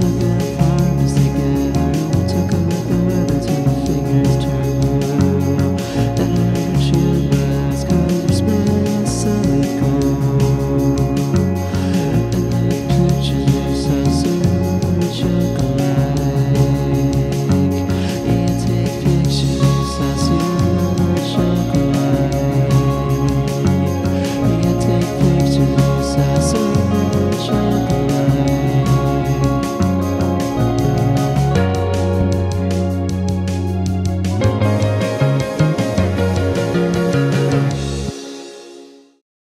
Sagrada.